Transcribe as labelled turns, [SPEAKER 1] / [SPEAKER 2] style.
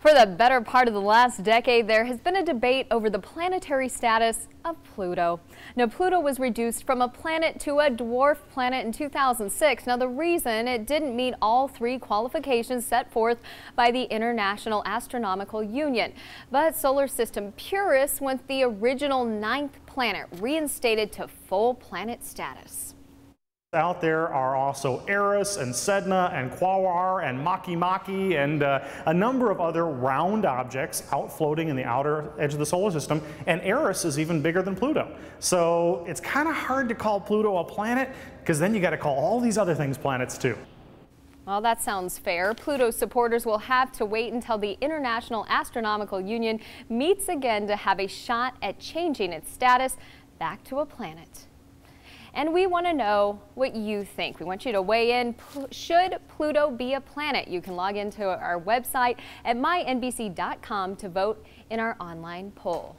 [SPEAKER 1] For the better part of the last decade, there has been a debate over the planetary status of Pluto. Now, Pluto was reduced from a planet to a dwarf planet in 2006. Now, the reason it didn't meet all three qualifications set forth by the International Astronomical Union. But solar system purists want the original ninth planet reinstated to full planet status.
[SPEAKER 2] Out there are also Eris and Sedna and Quaoar and Makemake and uh, a number of other round objects out floating in the outer edge of the solar system. And Eris is even bigger than Pluto. So it's kind of hard to call Pluto a planet because then you got to call all these other things planets too.
[SPEAKER 1] Well, that sounds fair. Pluto supporters will have to wait until the International Astronomical Union meets again to have a shot at changing its status back to a planet and we want to know what you think. We want you to weigh in. Should Pluto be a planet? You can log into our website at mynbc.com to vote in our online poll.